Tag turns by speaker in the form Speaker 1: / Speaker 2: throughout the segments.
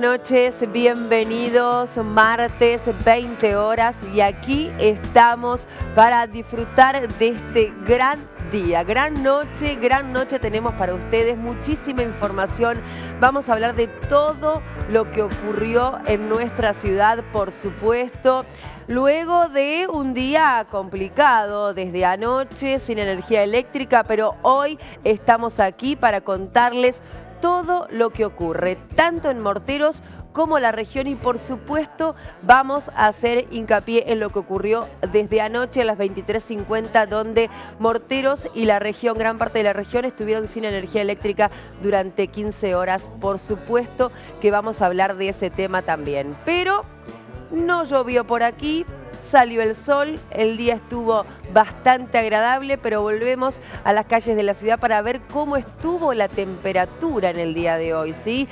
Speaker 1: noches, bienvenidos, martes 20 horas y aquí estamos para disfrutar de este gran día, gran noche, gran noche tenemos para ustedes, muchísima información, vamos a hablar de todo lo que ocurrió en nuestra ciudad, por supuesto. Luego de un día complicado desde anoche, sin energía eléctrica, pero hoy estamos aquí para contarles todo lo que ocurre, tanto en Morteros como la región y por supuesto vamos a hacer hincapié en lo que ocurrió desde anoche a las 23.50 donde Morteros y la región, gran parte de la región estuvieron sin energía eléctrica durante 15 horas. Por supuesto que vamos a hablar de ese tema también, pero no llovió por aquí, salió el sol, el día estuvo bastante agradable, pero volvemos a las calles de la ciudad para ver cómo estuvo la temperatura en el día de hoy, ¿sí?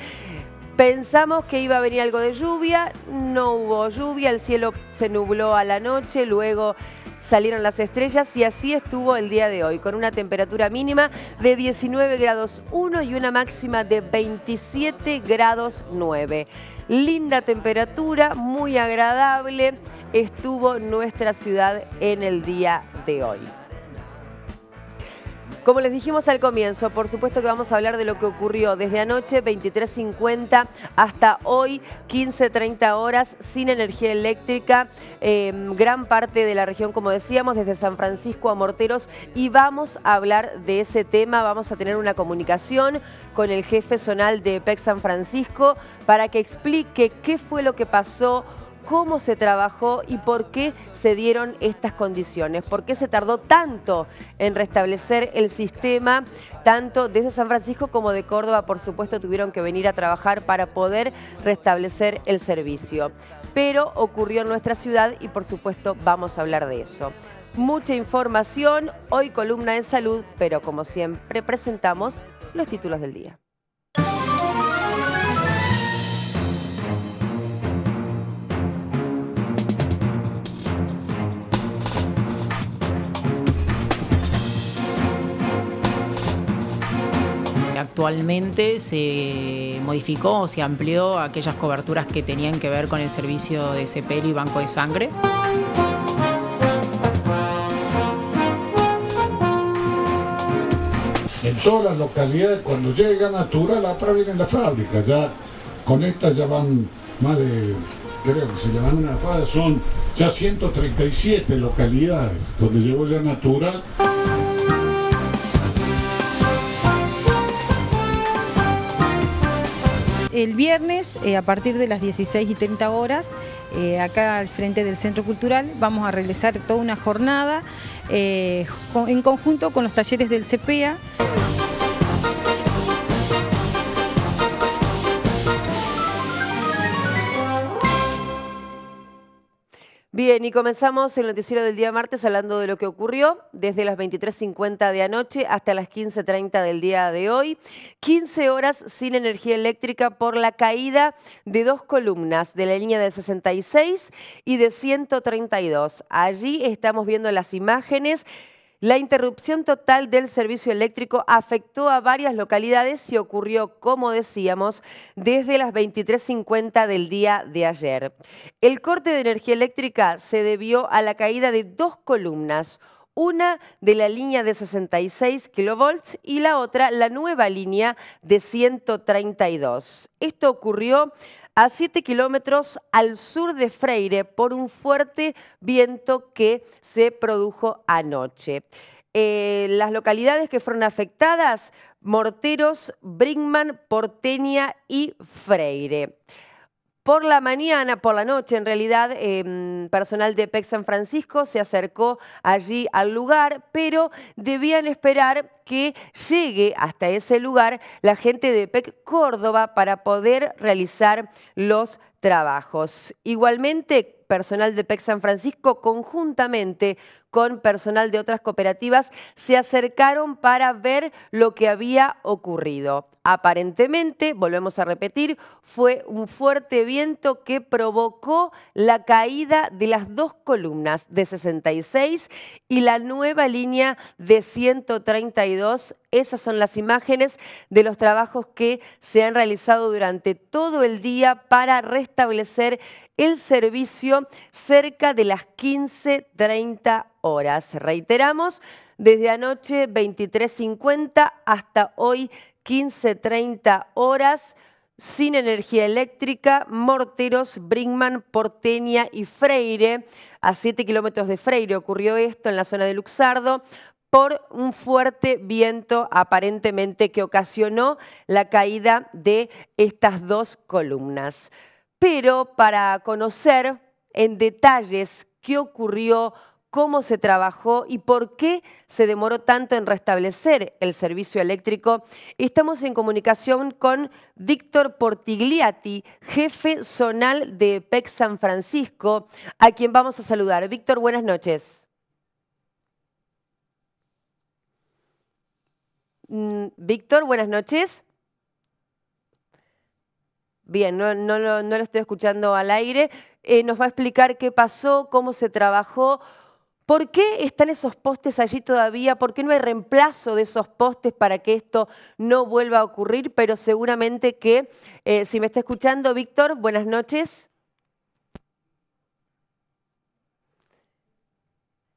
Speaker 1: Pensamos que iba a venir algo de lluvia, no hubo lluvia, el cielo se nubló a la noche, luego salieron las estrellas y así estuvo el día de hoy, con una temperatura mínima de 19 grados 1 y una máxima de 27 grados 9. Linda temperatura, muy agradable, estuvo nuestra ciudad en el día de hoy. Como les dijimos al comienzo, por supuesto que vamos a hablar de lo que ocurrió desde anoche 23.50 hasta hoy 15.30 horas sin energía eléctrica. Em, gran parte de la región, como decíamos, desde San Francisco a Morteros y vamos a hablar de ese tema, vamos a tener una comunicación con el jefe zonal de PEC San Francisco para que explique qué fue lo que pasó cómo se trabajó y por qué se dieron estas condiciones, por qué se tardó tanto en restablecer el sistema, tanto desde San Francisco como de Córdoba, por supuesto, tuvieron que venir a trabajar para poder restablecer el servicio. Pero ocurrió en nuestra ciudad y por supuesto vamos a hablar de eso. Mucha información, hoy columna en salud, pero como siempre presentamos los títulos del día.
Speaker 2: Actualmente se modificó o se amplió aquellas coberturas que tenían que ver con el servicio de CPL y banco de sangre.
Speaker 3: En todas las localidades, cuando llega Natural, atrás viene la fábrica. Ya con esta ya van más de, creo que se llaman una fábrica, son ya 137 localidades donde llegó ya Natural.
Speaker 4: El viernes, eh, a partir de las 16 y 30 horas, eh, acá al frente del Centro Cultural, vamos a realizar toda una jornada eh, en conjunto con los talleres del CPEA.
Speaker 1: Bien, y comenzamos el noticiero del día martes hablando de lo que ocurrió desde las 23.50 de anoche hasta las 15.30 del día de hoy. 15 horas sin energía eléctrica por la caída de dos columnas de la línea de 66 y de 132. Allí estamos viendo las imágenes la interrupción total del servicio eléctrico afectó a varias localidades y ocurrió, como decíamos, desde las 23.50 del día de ayer. El corte de energía eléctrica se debió a la caída de dos columnas, una de la línea de 66 kilovolts y la otra la nueva línea de 132. Esto ocurrió a 7 kilómetros al sur de Freire por un fuerte viento que se produjo anoche. Eh, las localidades que fueron afectadas, Morteros, Brinkman, Porteña y Freire. Por la mañana, por la noche en realidad, em, personal de PEC San Francisco se acercó allí al lugar, pero debían esperar que llegue hasta ese lugar la gente de PEC Córdoba para poder realizar los trabajos. Igualmente, personal de PEC San Francisco conjuntamente con personal de otras cooperativas, se acercaron para ver lo que había ocurrido. Aparentemente, volvemos a repetir, fue un fuerte viento que provocó la caída de las dos columnas de 66 y la nueva línea de 132. Esas son las imágenes de los trabajos que se han realizado durante todo el día para restablecer el servicio cerca de las 15.30 horas. Reiteramos, desde anoche 23.50 hasta hoy 15.30 horas sin energía eléctrica, Morteros, Brinkman, Porteña y Freire. A 7 kilómetros de Freire ocurrió esto en la zona de Luxardo por un fuerte viento aparentemente que ocasionó la caída de estas dos columnas. Pero para conocer en detalles qué ocurrió, cómo se trabajó y por qué se demoró tanto en restablecer el servicio eléctrico. Estamos en comunicación con Víctor Portigliati, jefe zonal de PEC San Francisco, a quien vamos a saludar. Víctor, buenas noches. Mm, Víctor, buenas noches. Bien, no, lo estoy escuchando al aire. Eh, nos va a explicar qué pasó, cómo se trabajó, ¿Por qué están esos postes allí todavía? ¿Por qué no hay reemplazo de esos postes para que esto no vuelva a ocurrir? Pero seguramente que, eh, si me está escuchando, Víctor, buenas noches.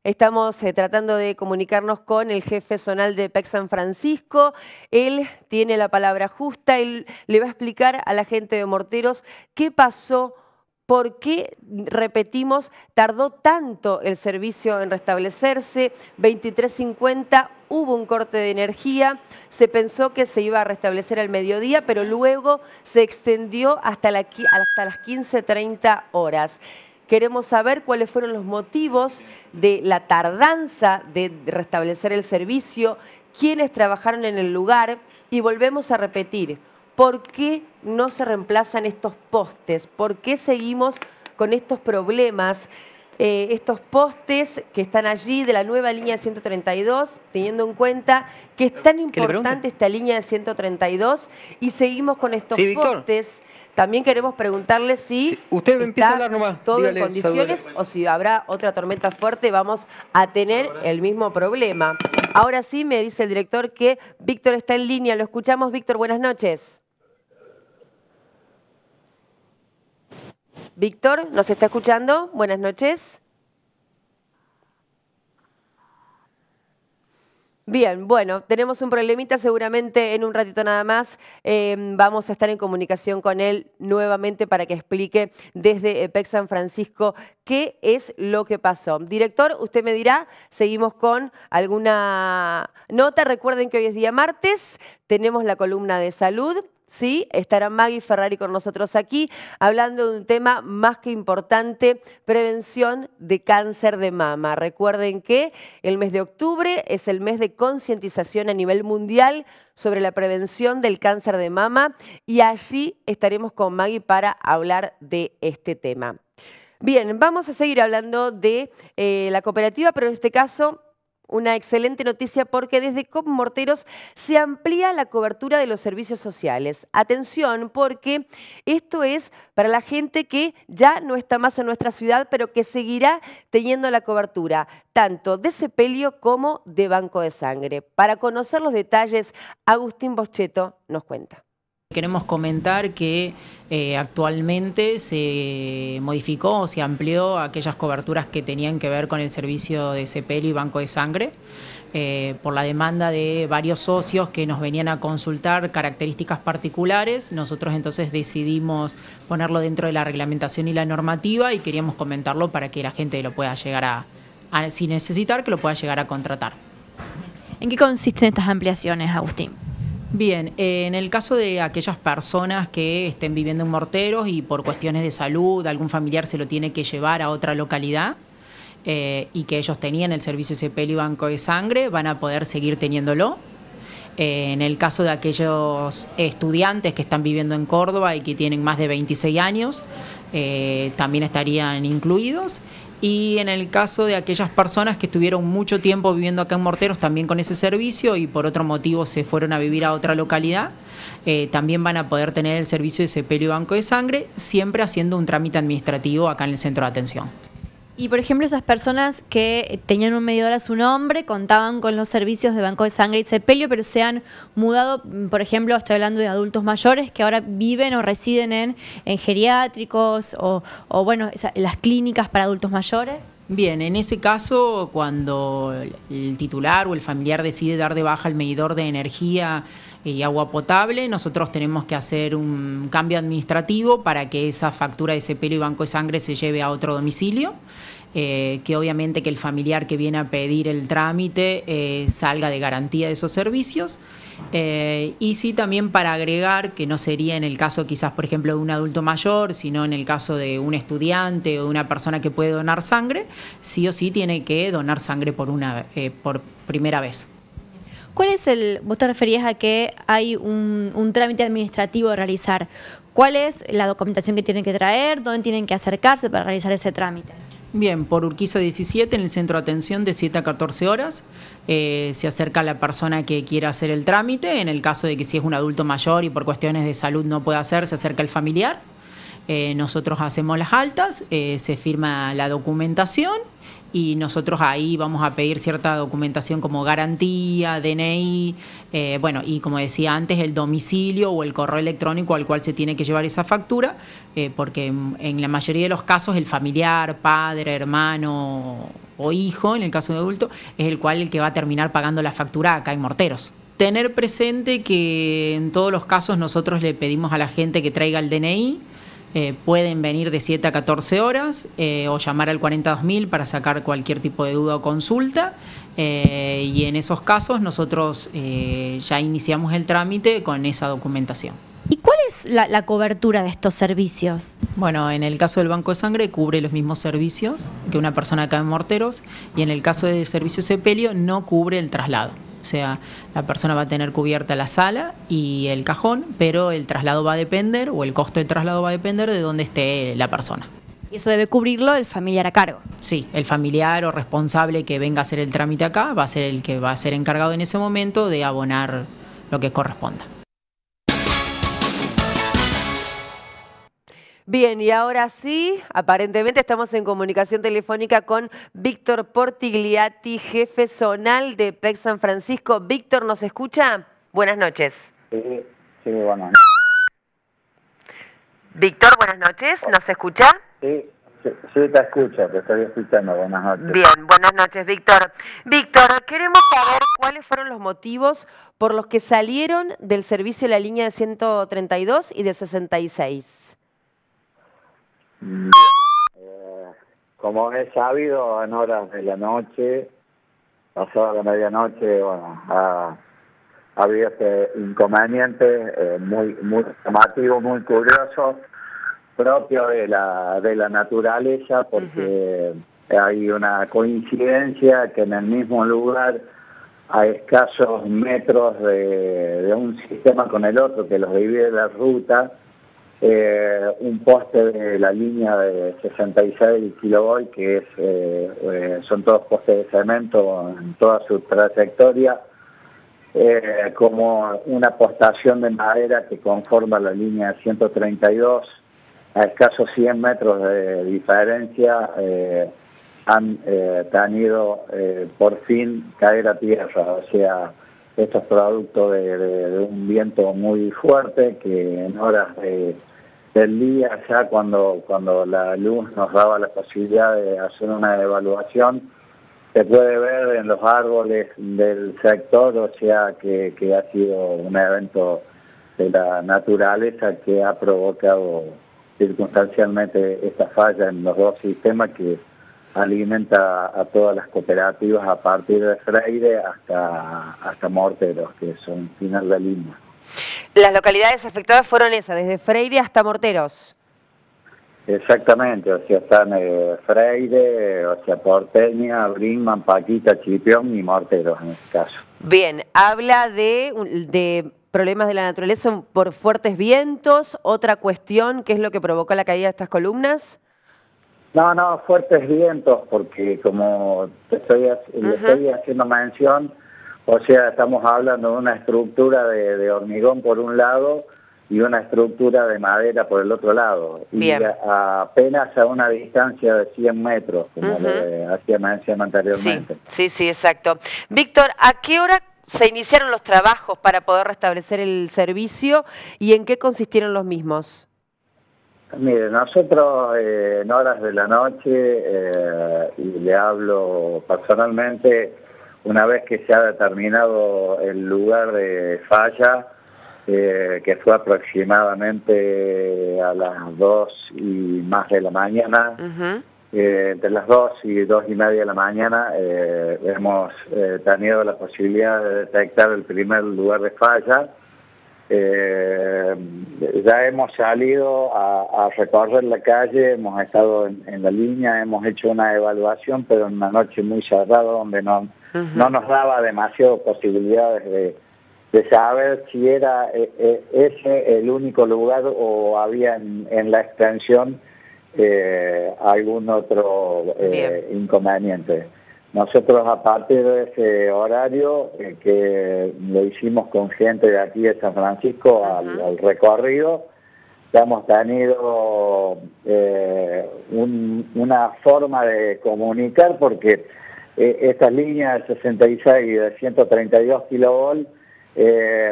Speaker 1: Estamos eh, tratando de comunicarnos con el jefe zonal de PEC San Francisco. Él tiene la palabra justa. Él le va a explicar a la gente de Morteros qué pasó ¿Por qué, repetimos, tardó tanto el servicio en restablecerse? 23.50 hubo un corte de energía, se pensó que se iba a restablecer al mediodía, pero luego se extendió hasta, las 15.30 horas. Queremos saber cuáles fueron los motivos de la tardanza de restablecer el servicio, quiénes trabajaron en el lugar y volvemos a repetir, ¿Por qué no se reemplazan estos postes? ¿Por qué seguimos con estos problemas? Eh, estos postes que están allí de la nueva línea de 132, teniendo en cuenta que es tan importante esta línea de 132 y seguimos con estos postes. También queremos preguntarle si
Speaker 5: usted empieza a hablar nomás.
Speaker 1: todo en condiciones o si habrá otra tormenta fuerte, vamos a tener el mismo problema. Ahora sí, me dice el director que Víctor está en línea. Lo escuchamos, Víctor. Buenas noches. Víctor, ¿nos está escuchando? Buenas noches. Bien, bueno, tenemos un problemita, seguramente en un ratito nada más em, vamos a estar en comunicación con él nuevamente para que explique desde EPEC San Francisco qué es lo que pasó. Director, usted me dirá, seguimos con alguna nota. Recuerden que hoy es día martes, tenemos la columna de salud ¿sí? Estará Maggie Ferrari con nosotros aquí hablando de un tema más que importante, prevención de cáncer de mama. Recuerden que el mes de octubre es el mes de concientización a nivel mundial sobre la prevención del cáncer de mama y allí estaremos con Maggie para hablar de este tema. Bien, vamos a seguir hablando de eh, la cooperativa, pero en este caso una excelente noticia porque desde COP Morteros se amplía la cobertura de los servicios sociales. Atención, porque esto es para la gente que ya no está más en nuestra ciudad, pero que seguirá teniendo la cobertura tanto de sepelio como de banco de sangre. Para conocer los detalles, Agustín Boscheto nos cuenta.
Speaker 2: Queremos comentar que eh, actualmente se modificó o se amplió aquellas coberturas que tenían que ver con el servicio de sepelio y banco de sangre. Eh, por la demanda de varios socios que nos venían a consultar características particulares. Nosotros entonces decidimos ponerlo dentro de la reglamentación y la normativa y queríamos comentarlo para que la gente lo pueda llegar a, a si necesitar, que lo pueda llegar a contratar.
Speaker 6: ¿En qué consisten estas ampliaciones, Agustín?
Speaker 2: Bien, eh, en el caso de aquellas personas que estén viviendo en Morteros y por cuestiones de salud, algún familiar se lo tiene que llevar a otra localidad eh, y que ellos tenían el servicio CPL y banco de sangre, van a poder seguir teniéndolo. Eh, en el caso de aquellos estudiantes que están viviendo en Córdoba y que tienen más de 26 años, también estarían incluidos. Y en el caso de aquellas personas que estuvieron mucho tiempo viviendo acá en Morteros, también con ese servicio y por otro motivo se fueron a vivir a otra localidad, eh, también van a poder tener el servicio de sepelio y banco de sangre, siempre haciendo un trámite administrativo acá en el centro de atención.
Speaker 6: Y por ejemplo, esas personas que tenían un medidor a su nombre, contaban con los servicios de banco de sangre y sepelio, pero se han mudado, mm, por ejemplo, estoy hablando de adultos mayores que ahora viven o residen en, en geriátricos o, bueno, las clínicas para adultos mayores.
Speaker 2: Bien, en ese caso, cuando el titular o el familiar decide dar de baja el medidor de energía y agua potable, nosotros tenemos que hacer un cambio administrativo para que esa factura de sepelio y banco de sangre se lleve a otro domicilio. Eh, que obviamente que el familiar que viene a pedir el trámite eh, salga de garantía de esos servicios. Eh, y sí también para agregar, que no sería en el caso quizás, por ejemplo, de un adulto mayor, sino en el caso de un estudiante o de una persona que puede donar sangre, sí o sí tiene que donar sangre por, una, por primera vez.
Speaker 6: ¿Cuál es el, vos te referías a que hay un, un trámite administrativo a realizar? ¿Cuál es la documentación que tienen que traer? ¿Dónde tienen que acercarse para realizar ese trámite?
Speaker 2: Bien, por Urquiza 17 en el centro de atención de 7 a 14 horas. Eh, se acerca la persona que quiera hacer el trámite. En el caso de que si es un adulto mayor y por cuestiones de salud no puede hacer, se acerca el familiar. Eh, nosotros hacemos las altas, eh, se firma la documentación y nosotros ahí vamos a pedir cierta documentación como garantía, DNI, eh, bueno, y como decía antes, el domicilio o el correo electrónico al cual se tiene que llevar esa factura, eh, porque en, la mayoría de los casos el familiar, padre, hermano o hijo, en el caso de adulto, es el cual el que va a terminar pagando la factura acá en Morteros. Tener presente que en todos los casos nosotros le pedimos a la gente que traiga el DNI, eh, pueden venir de 7 a 14 horas eh, o llamar al 42.000 para sacar cualquier tipo de duda o consulta. Eh, y en esos casos nosotros ya iniciamos el trámite con esa documentación.
Speaker 6: ¿Y cuál es la, cobertura de estos servicios?
Speaker 2: Bueno, en el caso del Banco de Sangre cubre los mismos servicios que una persona acá en Morteros y en el caso del servicio sepelio no cubre el traslado. O sea, la persona va a tener cubierta la sala y el cajón, pero el traslado va a depender, o el costo del traslado va a depender de dónde esté la persona.
Speaker 6: Y eso debe cubrirlo el familiar a cargo.
Speaker 2: Sí, el familiar o responsable que venga a hacer el trámite acá va a ser el que va a ser encargado en ese momento de abonar lo que corresponda.
Speaker 1: Bien, y ahora sí, aparentemente estamos en comunicación telefónica con Víctor Portigliati, jefe zonal de PEC San Francisco. Víctor, ¿nos escucha? Buenas noches.
Speaker 5: Sí, sí, buenas noches.
Speaker 1: Víctor, buenas noches, ¿nos escucha?
Speaker 5: Sí, sí, te escucho, te estoy escuchando, buenas noches.
Speaker 1: Bien, buenas noches, Víctor. Víctor, queremos saber cuáles fueron los motivos por los que salieron del servicio de la línea de 132 y de 66.
Speaker 5: Eh, como es sabido, en horas de la noche, pasada la medianoche, bueno, ha, habido este inconveniente eh, muy, muy llamativo, muy curioso, propio de la, de la naturaleza, porque hay una coincidencia que en el mismo lugar a escasos metros de, de un sistema con el otro que los divide la ruta, eh, un poste de la línea de 66 kilovolt, que es, eh, eh, son todos postes de cemento en toda su trayectoria, como una postación de madera que conforma la línea 132, a escasos 100 metros de diferencia, han tenido por fin caer a tierra, o sea, esto es producto de un viento muy fuerte que en horas de del día ya cuando, cuando la luz nos daba la posibilidad de hacer una evaluación, se puede ver en los árboles del sector, o sea que, que ha sido un evento de la naturaleza que ha provocado circunstancialmente esta falla en los dos sistemas que alimenta a todas las cooperativas a partir de Freire hasta, hasta Morteros, que son final de línea.
Speaker 1: Las localidades afectadas fueron esas, desde Freire hasta Morteros.
Speaker 5: Exactamente, o sea, están eh, Freire, o sea, Porteña, Brinman, Paquita, Chipión y Morteros en este caso.
Speaker 1: Bien, habla de, de problemas de la naturaleza por fuertes vientos, otra cuestión, ¿qué es lo que provocó la caída de estas columnas?
Speaker 5: No, no, fuertes vientos, porque como te estoy, estoy haciendo mención, o sea, estamos hablando de una estructura de, hormigón por un lado y una estructura de madera por el otro lado. Y apenas a una distancia de 100 metros, como le hacía mención anteriormente.
Speaker 1: Sí, sí, sí, exacto. Víctor, ¿a qué hora se iniciaron los trabajos para poder restablecer el servicio y en qué consistieron los mismos?
Speaker 5: Mire, nosotros eh, en horas de la noche, eh, y le hablo personalmente, una vez que se ha determinado el lugar de falla, eh, que fue aproximadamente a las dos y más de la mañana, entre las dos y dos y media de la mañana, hemos tenido la posibilidad de detectar el primer lugar de falla, eh, ya hemos salido a, recorrer la calle, hemos estado en, la línea, hemos hecho una evaluación, pero en una noche muy cerrada donde no, no nos daba demasiadas posibilidades de, saber si era eh, eh, ese el único lugar o había en, la extensión eh, algún otro inconveniente. Nosotros a partir de ese horario eh, que lo hicimos con gente de aquí de San Francisco al, recorrido, hemos tenido eh, una forma de comunicar porque eh, estas líneas de 66 y de 132 kilovolts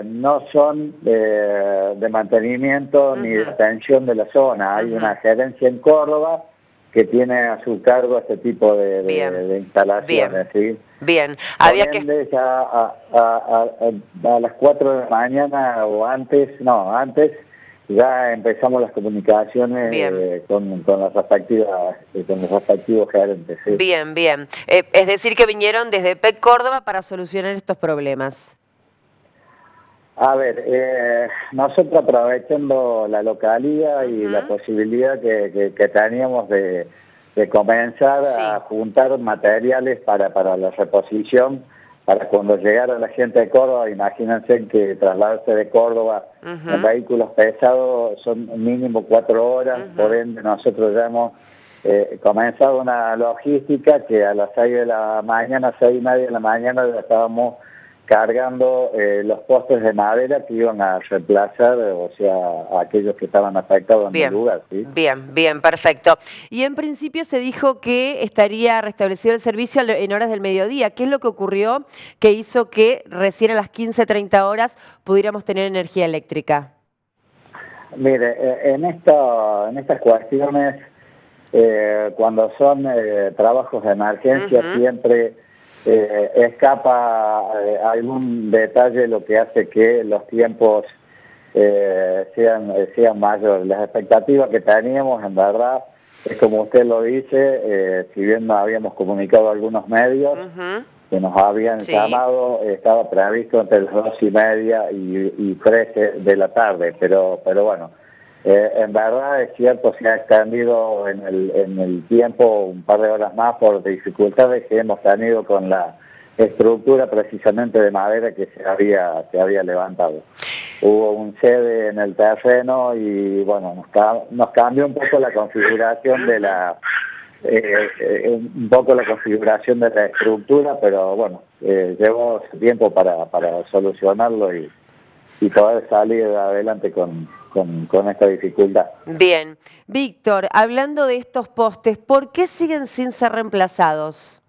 Speaker 5: no son de mantenimiento ni de atención de la zona. Hay una gerencia en Córdoba que tiene a su cargo este tipo de, instalaciones.
Speaker 1: Bien, Bien. había que...
Speaker 5: a, a, las 4 de la mañana o antes, no, antes ya empezamos las comunicaciones eh, con, con, las respectivas, eh, con los respectivos gerentes.
Speaker 1: Bien, bien. Eh, es decir, que vinieron desde PEC Córdoba para solucionar estos problemas.
Speaker 5: A ver, eh, nosotros aprovechando la localidad y la posibilidad que, teníamos de, comenzar a juntar materiales para, para la reposición, para cuando llegara la gente de Córdoba, imagínense que trasladarse de Córdoba en vehículos pesados son mínimo cuatro horas, por ende nosotros ya hemos eh, comenzado una logística que a las seis de la mañana, seis y media de la mañana ya estábamos cargando eh, los postes de madera que iban a reemplazar, o sea, aquellos que estaban afectados en el lugar. ¿sí?
Speaker 1: Bien, bien, perfecto. Y en principio se dijo que estaría restablecido el servicio en horas del mediodía. ¿Qué es lo que ocurrió que hizo que recién a las 15.30 horas pudiéramos tener energía eléctrica?
Speaker 5: Mire, eh, en, esta, en estas cuestiones, eh, cuando son trabajos de emergencia, siempre eh, escapa eh, algún detalle lo que hace que los tiempos eh, sean, sean mayores. Las expectativas que teníamos, en verdad, es como usted lo dice, si bien no habíamos comunicado a algunos medios que nos habían llamado, estaba previsto entre las dos y media y, y tres de la tarde, pero, pero bueno, eh, en verdad es cierto, se ha extendido en el, en el tiempo un par de horas más por dificultades que hemos tenido con la estructura precisamente de madera que se había, se había levantado. Hubo un sede en el terreno y bueno, nos, cambió un poco la configuración de la eh, eh, un poco la configuración de la estructura, pero bueno, eh, llevó tiempo para, para solucionarlo y, y poder salir adelante con, con, esta dificultad.
Speaker 1: Bien. Víctor, hablando de estos postes, ¿por qué siguen sin ser reemplazados?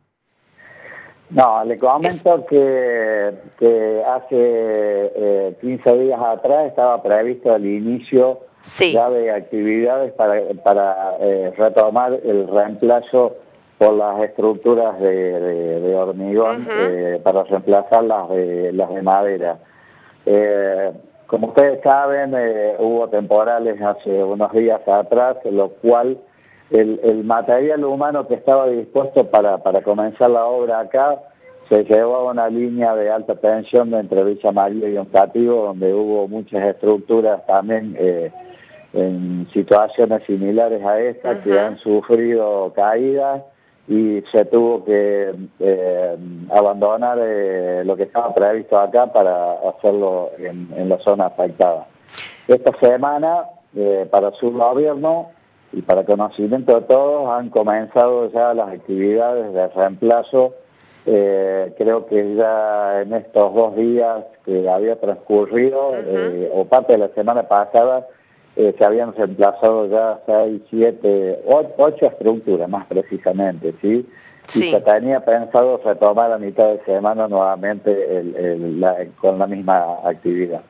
Speaker 5: No, le comento que, que, hace 15 eh, días atrás estaba previsto el inicio ya de actividades para, para eh, retomar el reemplazo por las estructuras de, hormigón, eh, para reemplazar las de, las de madera. Como ustedes saben, eh, hubo temporales hace unos días atrás, lo cual el, material humano que estaba dispuesto para, para comenzar la obra acá se llevó a una línea de alta tensión entre Villa María y Oncativo, donde hubo muchas estructuras también eh, en situaciones similares a esta que han sufrido caídas y se tuvo que eh, abandonar eh, lo que estaba previsto acá para hacerlo en, la zona afectada. Esta semana, eh, para su gobierno, y para conocimiento de todos han comenzado ya las actividades de reemplazo. Creo que ya en estos dos días que había transcurrido, o parte de la semana pasada, eh, se habían reemplazado ya seis, siete, ocho estructuras más precisamente, ¿sí? Y se tenía pensado retomar a mitad de semana nuevamente con la misma actividad.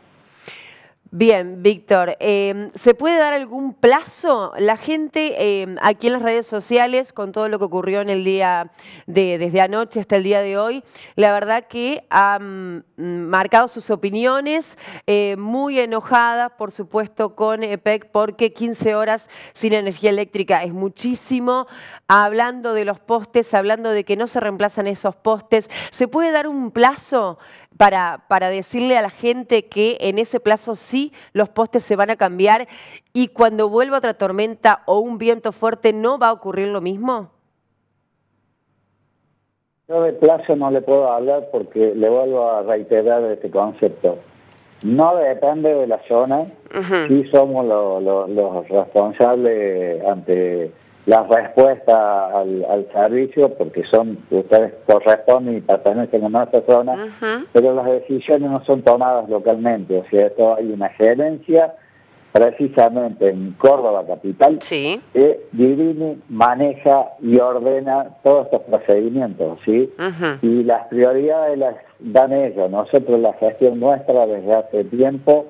Speaker 1: Bien, Víctor, em, ¿se puede dar algún plazo? La gente em, aquí en las redes sociales, con todo lo que ocurrió en el día de desde anoche hasta el día de hoy, la verdad que han marcado sus opiniones, eh, muy enojadas, por supuesto, con EPEC, porque 15 horas sin energía eléctrica es muchísimo. Hablando de los postes, hablando de que no se reemplazan esos postes, ¿se puede dar un plazo? Para, para decirle a la gente que en ese plazo sí los postes se van a cambiar y cuando vuelva otra tormenta o un viento fuerte no va a ocurrir lo mismo?
Speaker 5: Yo de plazo no le puedo hablar porque le vuelvo a reiterar este concepto. No depende de la zona, sí somos los responsables ante la respuesta al, servicio, porque son ustedes corresponden y pertenecen a nuestra zona, pero las decisiones no son tomadas localmente, o sea, esto hay una gerencia precisamente en Córdoba capital que divide, maneja y ordena todos estos procedimientos, ¿sí? Y las prioridades las dan ellos. Nosotros la gestión nuestra desde hace tiempo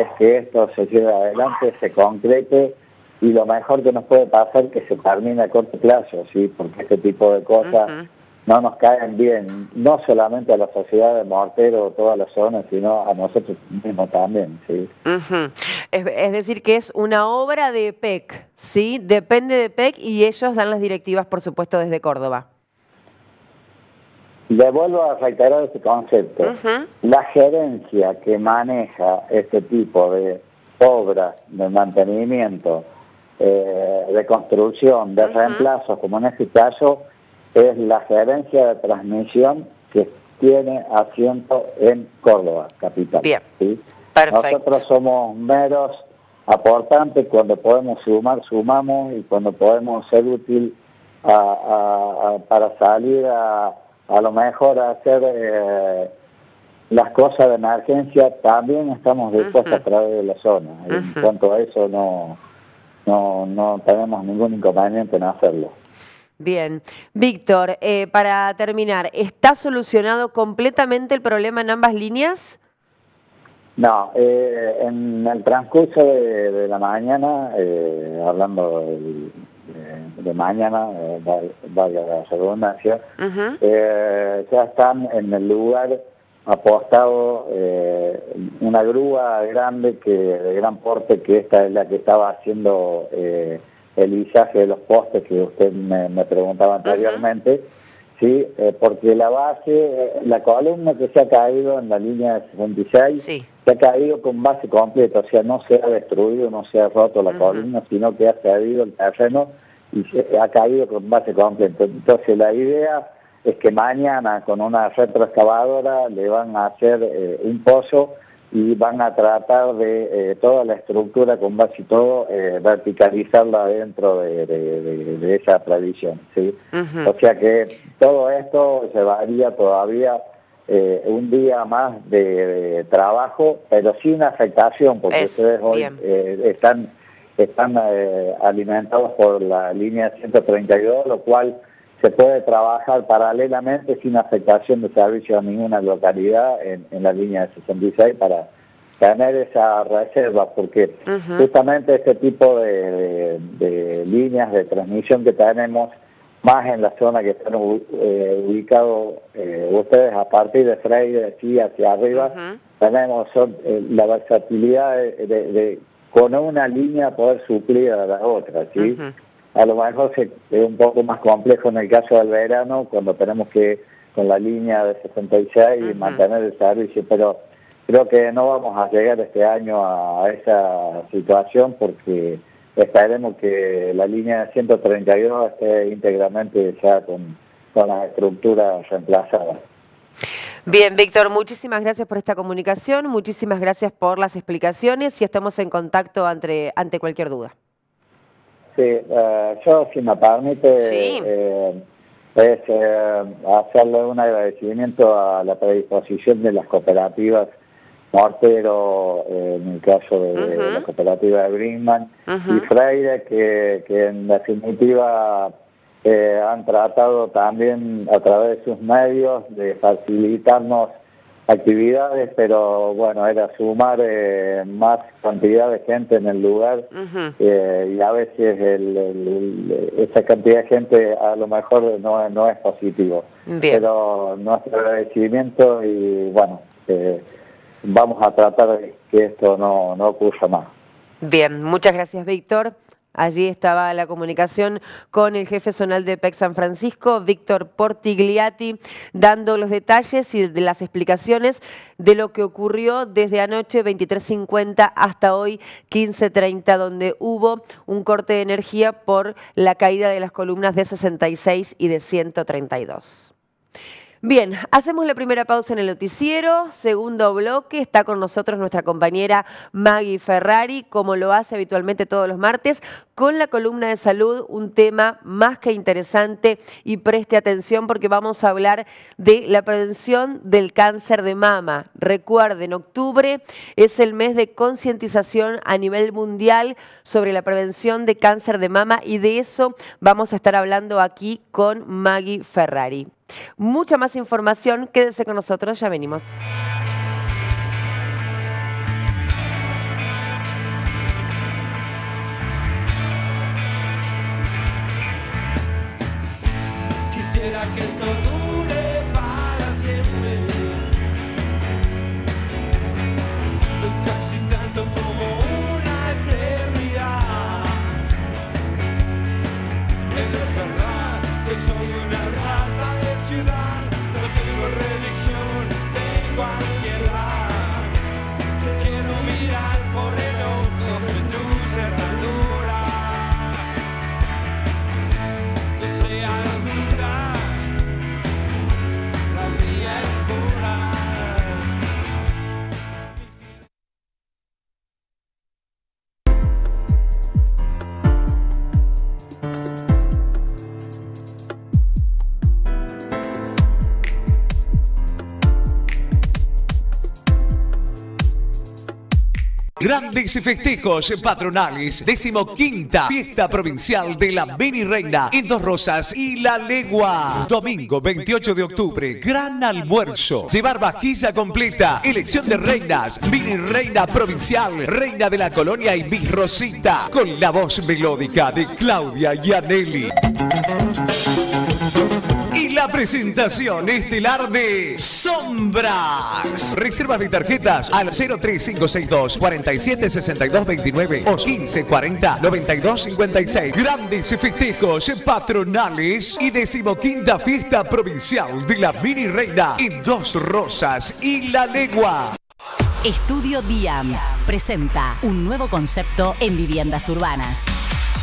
Speaker 5: es que esto se lleve adelante, se concrete y lo mejor que nos puede pasar es que se termine a corto plazo, ¿sí? porque este tipo de cosas no nos caen bien, no solamente a la sociedad de Mortero o toda la zona, sino a nosotros mismos también. ¿sí?
Speaker 1: es, decir, que es una obra de PEC, ¿sí? depende de PEC y ellos dan las directivas, por supuesto, desde Córdoba.
Speaker 5: Le vuelvo a reiterar este concepto. La gerencia que maneja este tipo de obras de mantenimiento eh, de construcción, de reemplazo, como en este caso, es la gerencia de transmisión que tiene asiento en Córdoba, capital.
Speaker 1: Bien,
Speaker 5: Nosotros somos meros aportantes, cuando podemos sumar, sumamos, y cuando podemos ser útil para salir a, a lo mejor a hacer eh, las cosas de emergencia, también estamos dispuestos a través de la zona. En cuanto a eso, no no, no tenemos ningún inconveniente en hacerlo.
Speaker 1: Bien. Víctor, eh, para terminar, ¿está solucionado completamente el problema en ambas líneas?
Speaker 5: No, eh, en el transcurso de, la mañana, eh, hablando de, mañana, vaya la redundancia, ya están en el lugar apostado eh, una grúa grande que de gran porte que esta es la que estaba haciendo eh, el izaje de los postes que usted me, preguntaba anteriormente sí eh, porque la base eh, la columna que se ha caído en la línea 66 se ha caído con base completa o sea no se ha destruido no se ha roto la columna sino que ha cedido el terreno y se ha caído con base completa. Entonces la idea es que mañana con una retroexcavadora le van a hacer eh, un pozo y van a tratar de eh, toda la estructura con base y todo eh, verticalizarla dentro de, esa tradición. ¿sí? O sea que todo esto llevaría todavía un día más de, trabajo, pero sin afectación, porque ustedes hoy están, están alimentados por la línea 132, lo cual se puede trabajar paralelamente sin afectación de servicio a ninguna localidad en, la línea de 66 para tener esa reserva, porque justamente este tipo de, líneas de transmisión que tenemos, más en la zona que están eh, ubicados eh, ustedes a partir de Freire, sí, hacia arriba, tenemos eh, la versatilidad de, con una línea poder suplir a la otra, ¿sí? A lo mejor es un poco más complejo en el caso del verano, cuando tenemos que, con la línea de 66, mantener el servicio, pero creo que no vamos a llegar este año a, esa situación porque esperemos que la línea de 132 esté íntegramente ya con, con la estructura reemplazada.
Speaker 1: Bien, Víctor, muchísimas gracias por esta comunicación, muchísimas gracias por las explicaciones y estamos en contacto ante, ante cualquier duda.
Speaker 5: Sí, eh, yo si me permite, eh, es eh, hacerle un agradecimiento a la predisposición de las cooperativas Mortero, en el caso de, la cooperativa de Greenman, y Freire, que, que en definitiva han tratado también a través de sus medios de facilitarnos actividades, pero bueno, era sumar eh, más cantidad de gente en el lugar eh, y a veces esa cantidad de gente a lo mejor no, no es positivo. Pero nuestro agradecimiento y bueno, eh, vamos a tratar de que esto no, no ocurra más.
Speaker 1: Bien, muchas gracias Víctor. Allí estaba la comunicación con el jefe zonal de PEC San Francisco, Víctor Portigliati, dando los detalles y las explicaciones de lo que ocurrió desde anoche 23.50 hasta hoy 15.30, donde hubo un corte de energía por la caída de las columnas de 66 y de 132. Bien, hacemos la primera pausa en el noticiero, segundo bloque, está con nosotros nuestra compañera Maggie Ferrari, como lo hace habitualmente todos los martes, con la columna de salud, un tema más que interesante y preste atención porque vamos a hablar de la prevención del cáncer de mama. Recuerden, octubre es el mes de concientización a nivel mundial sobre la prevención de cáncer de mama y de eso vamos a estar hablando aquí con Maggie Ferrari. Mucha más información, quédese con nosotros, ya venimos.
Speaker 7: Grandes festejos patronales, decimoquinta fiesta provincial de la Mini Reina en Dos Rosas y La Legua. Domingo 28 de octubre, gran almuerzo. Llevar vajilla completa, elección de reinas, Mini Reina Provincial, Reina de la Colonia y Miss Rosita, con la voz melódica de Claudia Yanelli presentación estelar de Sombras. Reservas de tarjetas al 03562 476229 o 1540 9256. Grandes festejos patronales y decimoquinta fiesta provincial de la mini reina en Dos Rosas y La Legua.
Speaker 8: Estudio Diam presenta un nuevo concepto en viviendas urbanas.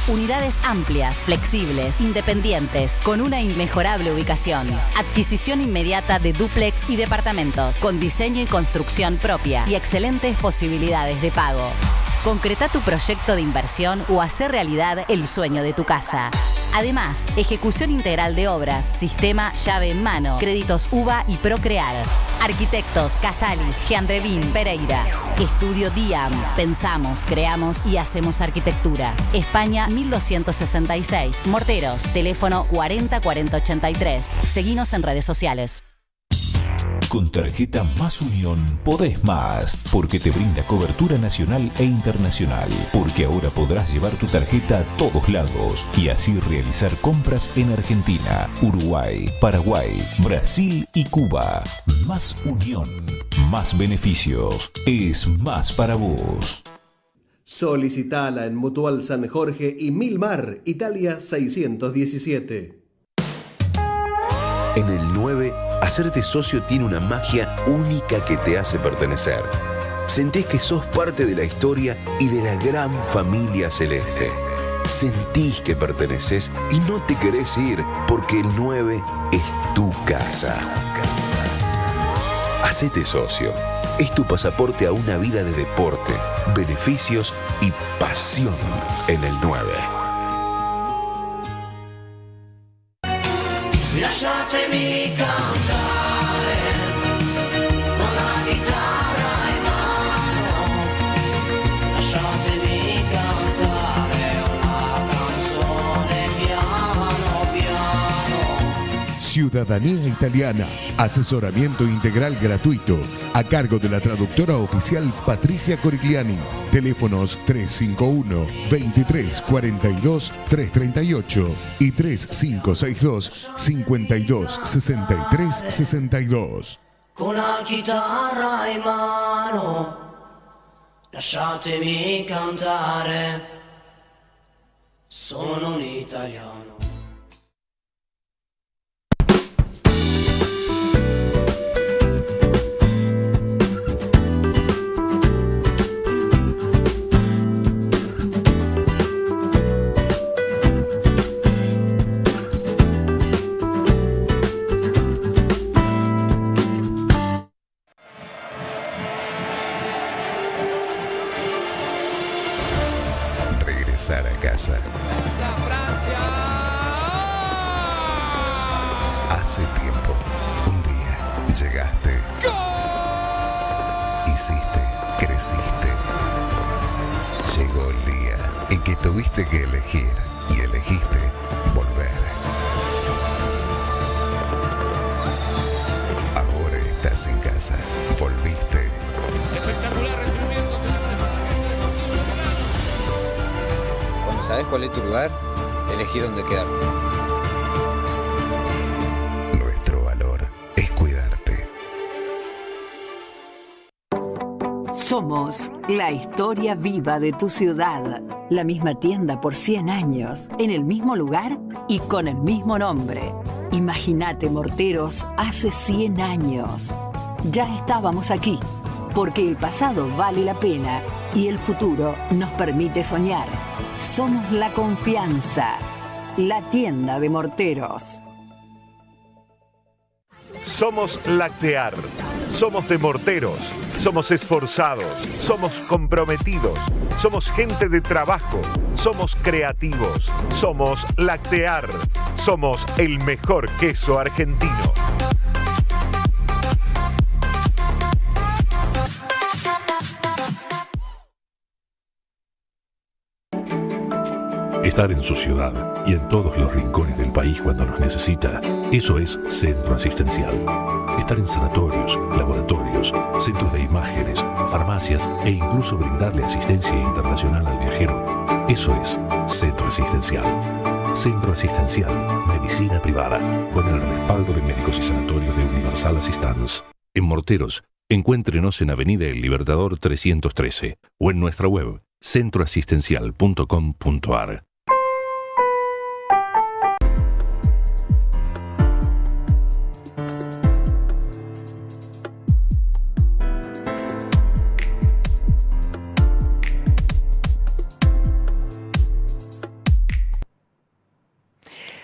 Speaker 8: Unidades amplias, flexibles, independientes, con una inmejorable ubicación. Adquisición inmediata de duplex y departamentos, con diseño y construcción propia y excelentes posibilidades de pago. Concreta tu proyecto de inversión o hacer realidad el sueño de tu casa. Además, ejecución integral de obras, sistema llave en mano, créditos UVA y Procrear. Arquitectos Casalis, Giandrevín, Pereira. Estudio Diam. Pensamos, creamos y hacemos arquitectura. España 1266. Morteros. Teléfono 404083. Seguinos en redes sociales.
Speaker 9: Con tarjeta Más Unión podés más, porque te brinda cobertura nacional e internacional, porque ahora podrás llevar tu tarjeta a todos lados y así realizar compras en Argentina, Uruguay, Paraguay, Brasil y Cuba. Más Unión, más beneficios, es más para vos.
Speaker 10: Solicitala en Mutual San Jorge y Milmar, Italia 617.
Speaker 11: En el 9, Hacerte socio tiene una magia única que te hace pertenecer. Sentís que sos parte de la historia y de la gran familia celeste. Sentís que perteneces y no te querés ir porque el 9 es tu casa. Hacete socio. Es tu pasaporte a una vida de deporte, beneficios y pasión en el 9.
Speaker 12: Lasciatemi cantare
Speaker 13: Ciudadanía Italiana, asesoramiento integral gratuito, a cargo de la traductora oficial Patricia Corigliani. Teléfonos 351 23 42 338 y 3562 52 63 62.
Speaker 12: con la chitarra in mano, lasciatemi cantare, sono un italiano.
Speaker 14: La historia viva de tu ciudad. La misma tienda por 100 años, en el mismo lugar y con el mismo nombre. Imagínate, Morteros, hace 100 años. Ya estábamos aquí, porque el pasado vale la pena y el futuro nos permite soñar. Somos la confianza, la tienda de Morteros.
Speaker 15: Somos Lactear, somos de morteros, somos esforzados, somos comprometidos, somos gente de trabajo, somos creativos, somos Lactear, somos el mejor queso argentino.
Speaker 9: Estar en su ciudad y en todos los rincones del país cuando nos necesita, eso es centro asistencial. Estar en sanatorios, laboratorios, centros de imágenes, farmacias e incluso brindarle asistencia internacional al viajero, eso es centro asistencial. Centro asistencial, medicina privada, con el respaldo de médicos y sanatorios de Universal Assistance. En Morteros, encuéntrenos en Avenida El Libertador 313 o en nuestra web centroasistencial.com.ar.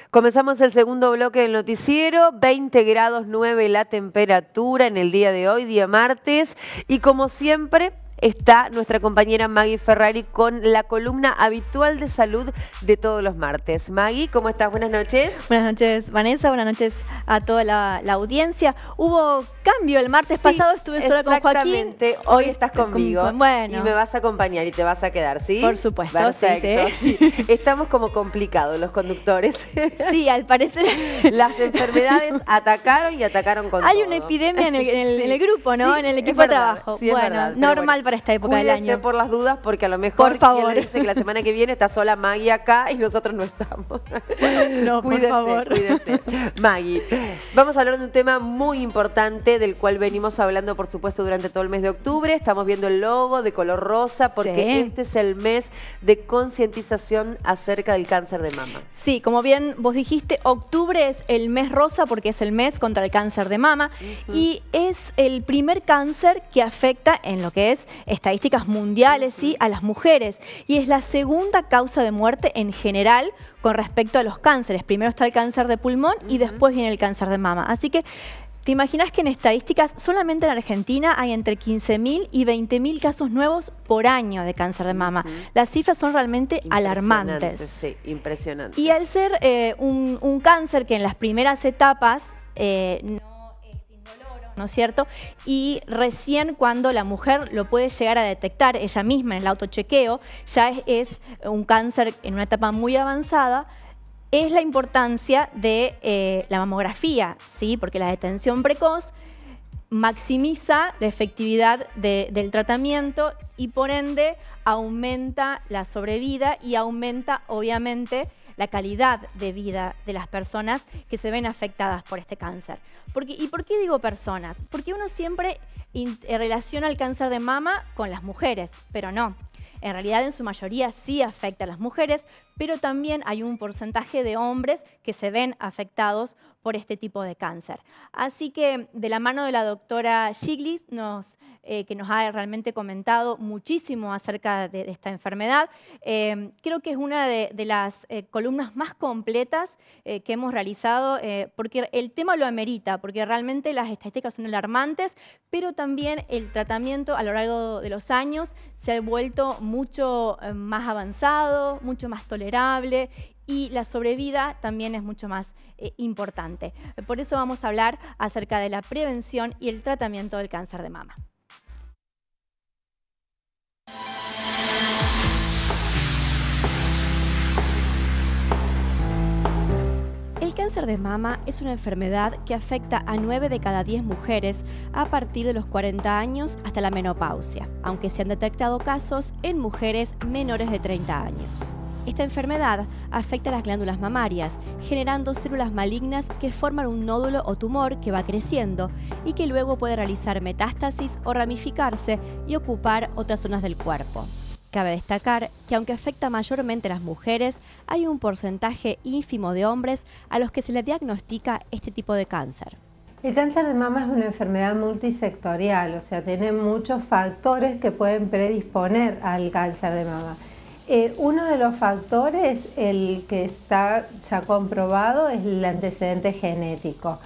Speaker 1: Comenzamos el segundo bloque del noticiero, 20 grados 9 la temperatura en el día de hoy, día martes, y como siempre está nuestra compañera Maggie Ferrari con la columna habitual de salud de todos los martes. Maggie, ¿cómo estás? Buenas noches.
Speaker 16: Buenas noches, Vanessa. Buenas noches a toda la, la audiencia. Hubo cambio el martes pasado, estuve sola con Joaquín.
Speaker 1: Exactamente. Hoy estás conmigo.
Speaker 16: con- bueno.
Speaker 1: Y me vas a acompañar y te vas a quedar, ¿sí?
Speaker 16: Por supuesto,
Speaker 1: Perfecto.
Speaker 16: sí,
Speaker 1: sí. Estamos como complicados los conductores.
Speaker 16: Sí, al parecer.
Speaker 1: Las enfermedades atacaron y atacaron con
Speaker 16: Hay
Speaker 1: todo.
Speaker 16: una epidemia en el, en el- en el grupo, ¿no? En el equipo de trabajo. bueno, normal. Para esta época del
Speaker 1: Cuídense
Speaker 16: año.
Speaker 1: por las dudas porque a lo mejor
Speaker 16: Por favor.
Speaker 1: ¿quién le dice que la semana que viene está sola Maggie acá y nosotros no estamos.
Speaker 16: No, por favor.
Speaker 1: cuídense. Maggie, vamos a hablar de un tema muy importante del cual venimos hablando, por supuesto, durante todo el mes de octubre. Estamos viendo el logo de color rosa porque
Speaker 16: Sí.
Speaker 1: este es el mes de concientización acerca del cáncer de mama.
Speaker 16: Sí, como bien vos dijiste, octubre es el mes rosa porque es el mes contra el cáncer de mama y es el primer cáncer que afecta en lo que es estadísticas mundiales ¿sí? a las mujeres y es la segunda causa de muerte en general con respecto a los cánceres. Primero está el cáncer de pulmón y después viene el cáncer de mama. Así que ¿Te imaginas que en estadísticas solamente en Argentina hay entre 15.000 y 20.000 casos nuevos por año de cáncer de mama? Las cifras son realmente alarmantes.
Speaker 1: Sí, impresionante.
Speaker 16: Y al ser eh, un, un cáncer que en las primeras etapas eh, no ¿no es cierto? Y recién cuando la mujer lo puede llegar a detectar ella misma en el autochequeo, ya es, un cáncer en una etapa muy avanzada, es la importancia de eh, la mamografía, ¿sí? Porque la detención precoz maximiza la efectividad de- del tratamiento y por ende aumenta la sobrevida y aumenta obviamente la calidad de vida de las personas que se ven afectadas por este cáncer. Porque, ¿Y por qué digo personas? Porque uno siempre eh, relaciona el cáncer de mama con las mujeres, pero no. En realidad, en su mayoría sí afecta a las mujeres, pero también hay un porcentaje de hombres que se ven afectados por este tipo de cáncer. Así que, de la mano de la doctora Shiglis, nos, eh, que nos ha realmente comentado muchísimo acerca de, esta enfermedad, eh, creo que es una de, las eh, columnas más completas que hemos realizado, porque el tema lo amerita, porque realmente las estadísticas son alarmantes, pero también el tratamiento a lo largo de los años se ha vuelto mucho más avanzado, mucho más tolerable y la sobrevida también es mucho más importante. Por eso vamos a hablar acerca de la prevención y el tratamiento del cáncer de mama. Cáncer de mama es una enfermedad que afecta a 9 de cada 10 mujeres a partir de los 40 años hasta la menopausia, aunque se han detectado casos en mujeres menores de 30 años. Esta enfermedad afecta a las glándulas mamarias, generando células malignas que forman un nódulo o tumor que va creciendo y que luego puede realizar metástasis o ramificarse y ocupar otras zonas del cuerpo. Cabe destacar que aunque afecta mayormente a las mujeres, hay un porcentaje ínfimo de hombres a los que se les diagnostica este tipo de cáncer.
Speaker 17: El cáncer de mama es una enfermedad multisectorial, o sea, tiene muchos factores que pueden predisponer al cáncer de mama. Eh, uno de los factores, el que está ya comprobado, es el antecedente genético.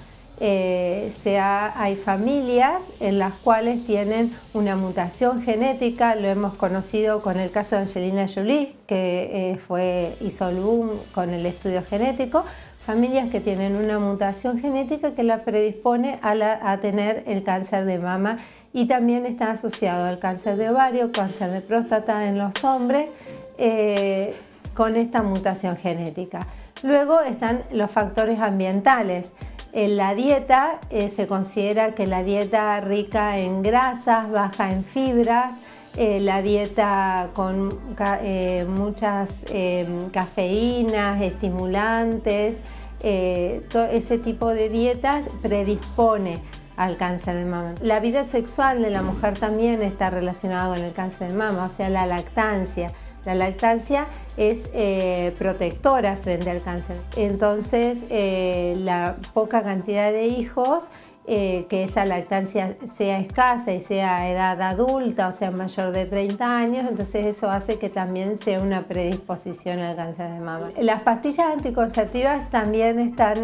Speaker 17: Eh, sea, hay familias en las cuales tienen una mutación genética, lo hemos conocido con el caso de Angelina Jolie, que eh, fue, hizo el boom con el estudio genético, familias que tienen una mutación genética que la predispone a, tener el cáncer de mama y también está asociado al cáncer de ovario, cáncer de próstata en los hombres eh, con esta mutación genética. Luego están los factores ambientales. En la dieta eh, se considera que la dieta rica en grasas, baja en fibras, eh, la dieta con eh, muchas eh, cafeínas, estimulantes, eh, to- ese tipo de dietas predispone al cáncer de mama. La vida sexual de la mujer también está relacionada con el cáncer de mama, o sea, la lactancia. La lactancia es eh, protectora frente al cáncer. Entonces, eh, la poca cantidad de hijos, eh, que esa lactancia sea escasa y sea a edad adulta, o sea, mayor de 30 años, entonces eso hace que también sea una predisposición al cáncer de mama. Las pastillas anticonceptivas también están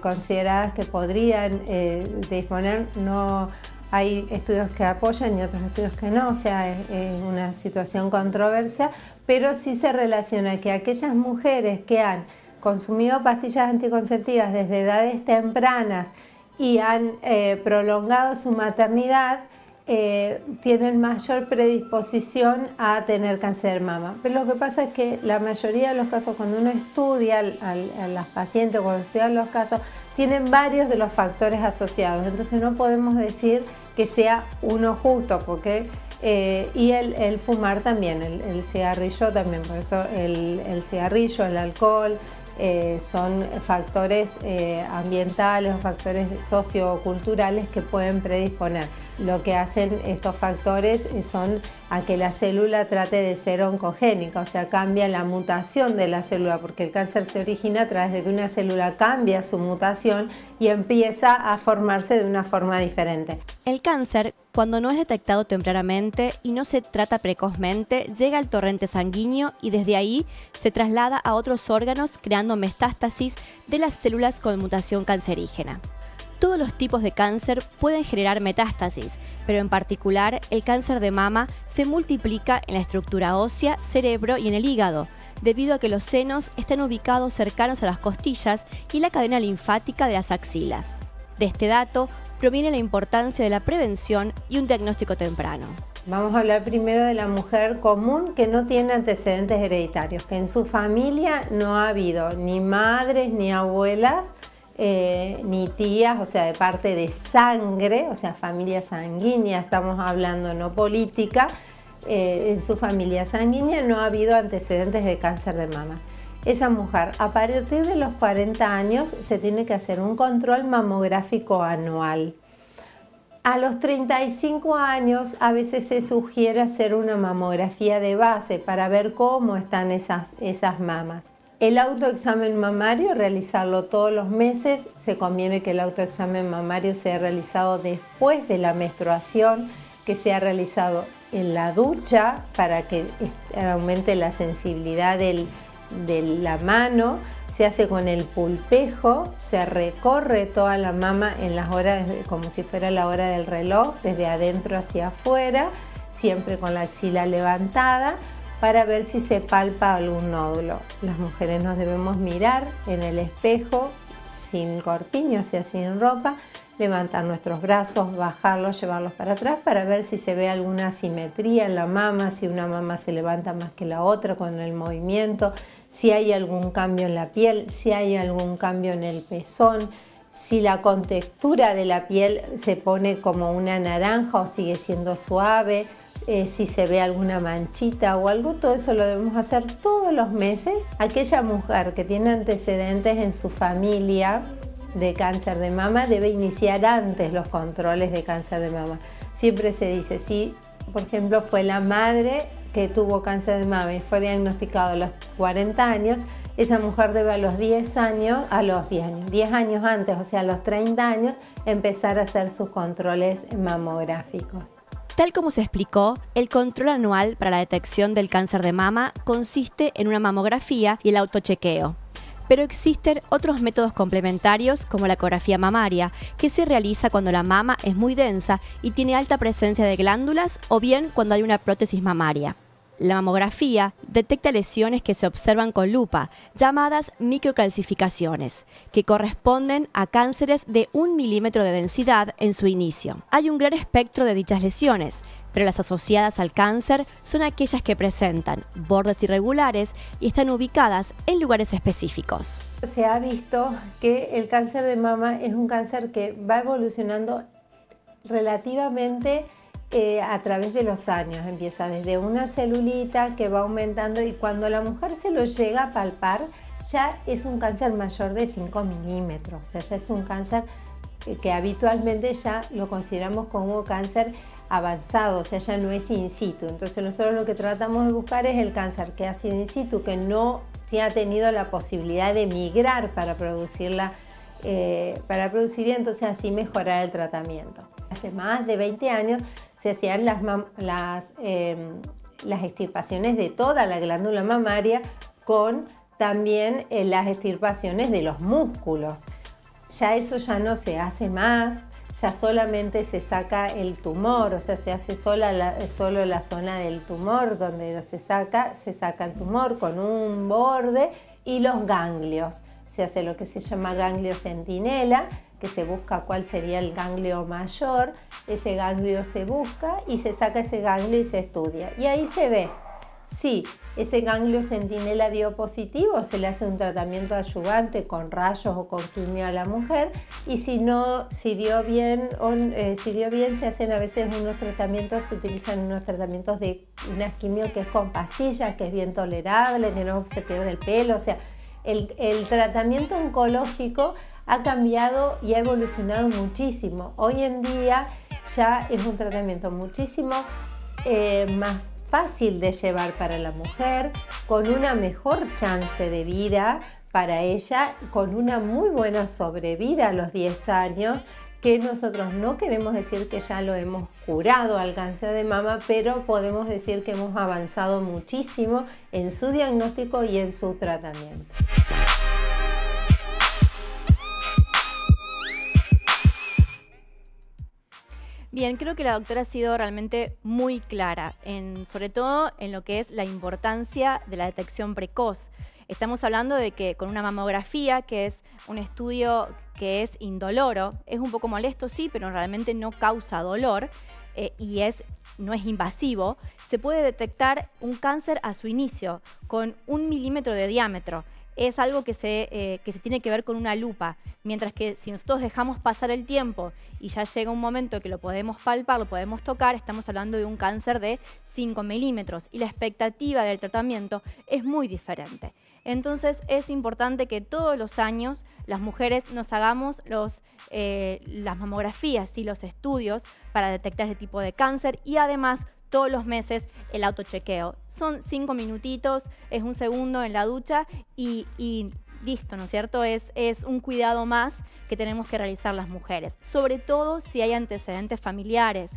Speaker 17: consideradas que podrían disponer, no hay estudios que apoyan y otros estudios que no, o sea, es, una situación controversia, pero sí se relaciona que aquellas mujeres que han consumido pastillas anticonceptivas desde edades tempranas y han eh, prolongado su maternidad, eh, tienen mayor predisposición a tener cáncer de mama. Pero lo que pasa es que la mayoría de los casos, cuando uno estudia a las pacientes, cuando estudian los casos, tienen varios de los factores asociados. Entonces no podemos decir que sea uno justo, porque eh, y el, fumar también, el, cigarrillo también, por eso el, el cigarrillo, el alcohol, eh, son factores eh, ambientales o factores socioculturales que pueden predisponer. Lo que hacen estos factores son a que la célula trate de ser oncogénica, o sea, cambia la mutación de la célula, porque el cáncer se origina a través de que una célula cambia su mutación y empieza a formarse de una forma diferente.
Speaker 16: El cáncer, cuando no es detectado tempranamente y no se trata precozmente, llega al torrente sanguíneo y desde ahí se traslada a otros órganos creando metástasis de las células con mutación cancerígena. Todos los tipos de cáncer pueden generar metástasis, pero en particular el cáncer de mama se multiplica en la estructura ósea, cerebro y en el hígado, debido a que los senos están ubicados cercanos a las costillas y la cadena linfática de las axilas. De este dato proviene la importancia de la prevención y un diagnóstico temprano.
Speaker 17: Vamos a hablar primero de la mujer común que no tiene antecedentes hereditarios, que en su familia no ha habido ni madres ni abuelas eh, ni tías, o sea, de parte de sangre, o sea, familia sanguínea, estamos hablando, no política, eh, en su familia sanguínea no ha habido antecedentes de cáncer de mama. Esa mujer, a partir de los 40 años, se tiene que hacer un control mamográfico anual. A los 35 años a veces se sugiere hacer una mamografía de base para ver cómo están esas, esas mamas. El autoexamen mamario, realizarlo todos los meses, se conviene que el autoexamen mamario sea realizado después de la menstruación, que sea realizado en la ducha para que aumente la sensibilidad de la mano, se hace con el pulpejo, se recorre toda la mama en las horas, como si fuera la hora del reloj, desde adentro hacia afuera, siempre con la axila levantada para ver si se palpa algún nódulo. Las mujeres nos debemos mirar en el espejo sin corpiño, o sea, sin ropa, levantar nuestros brazos, bajarlos, llevarlos para atrás para ver si se ve alguna asimetría en la mama, si una mama se levanta más que la otra con el movimiento, si hay algún cambio en la piel, si hay algún cambio en el pezón, si la contextura de la piel se pone como una naranja o sigue siendo suave, eh, si se ve alguna manchita o algo, todo eso lo debemos hacer todos los meses. Aquella mujer que tiene antecedentes en su familia de cáncer de mama debe iniciar antes los controles de cáncer de mama. Siempre se dice, si por ejemplo fue la madre que tuvo cáncer de mama y fue diagnosticado a los 40 años, esa mujer debe a los 10 años, a los 10 años, 10 años antes, o sea, a los 30 años, empezar a hacer sus controles mamográficos.
Speaker 16: Tal como se explicó, el control anual para la detección del cáncer de mama consiste en una mamografía y el autochequeo. Pero existen otros métodos complementarios como la ecografía mamaria, que se realiza cuando la mama es muy densa y tiene alta presencia de glándulas o bien cuando hay una prótesis mamaria. La mamografía detecta lesiones que se observan con lupa, llamadas microcalcificaciones, que corresponden a cánceres de un milímetro de densidad en su inicio. Hay un gran espectro de dichas lesiones, pero las asociadas al cáncer son aquellas que presentan bordes irregulares y están ubicadas en lugares específicos.
Speaker 17: Se ha visto que el cáncer de mama es un cáncer que va evolucionando relativamente eh, a través de los años. Empieza desde una celulita que va aumentando y cuando la mujer se lo llega a palpar, ya es un cáncer mayor de 5 milímetros. O sea, ya es un cáncer que habitualmente ya lo consideramos como cáncer avanzado, o sea, ya no es in situ. Entonces nosotros lo que tratamos de buscar es el cáncer que ha sido in situ, que no ha tenido la posibilidad de migrar para producirla, eh, para producir y entonces así mejorar el tratamiento. Hace más de 20 años se hacían las, las, em, las extirpaciones de toda la glándula mamaria con también eh, las extirpaciones de los músculos. Ya eso ya no se hace más, ya solamente se saca el tumor, o sea, se hace solo la zona del tumor donde se saca, se saca el tumor con un borde y los ganglios. Se hace lo que se llama ganglio centinela, que se busca cuál sería el ganglio mayor, ese ganglio se busca y se saca ese ganglio y se estudia. Y ahí se ve si ese ganglio centinela dio positivo, se le hace un tratamiento ayudante con rayos o con quimio a la mujer y si no, si dio bien, eh, si dio bien se hacen a veces unos tratamientos, se utilizan unos tratamientos de una quimio que es con pastillas, que es bien tolerable, que no se pierde el pelo, o sea, el tratamiento oncológico ha cambiado y ha evolucionado muchísimo. Hoy en día ya es un tratamiento muchísimo eh, más fácil de llevar para la mujer, con una mejor chance de vida para ella, con una muy buena sobrevida a los 10 años, que nosotros no queremos decir que ya lo hemos curado al cáncer de mama, pero podemos decir que hemos avanzado muchísimo en su diagnóstico y en su tratamiento.
Speaker 16: Bien, creo que la doctora ha sido realmente muy clara, sobre todo en lo que es la importancia de la detección precoz. Estamos hablando de que con una mamografía, que es un estudio que es indoloro, es un poco molesto, sí, pero realmente no causa dolor eh, y es, no es invasivo, se puede detectar un cáncer a su inicio con un milímetro de diámetro es algo que se, eh, que se tiene que ver con una lupa, mientras que si nosotros dejamos pasar el tiempo y ya llega un momento que lo podemos palpar, lo podemos tocar, estamos hablando de un cáncer de 5 milímetros y la expectativa del tratamiento es muy diferente. Entonces es importante que todos los años las mujeres nos hagamos los, eh, las mamografías y los estudios para detectar este tipo de cáncer y además todos los meses el autochequeo. Son cinco minutitos, es un segundo en la ducha y, listo, ¿no es cierto? Es, es un cuidado más que tenemos que realizar las mujeres, sobre todo si hay antecedentes familiares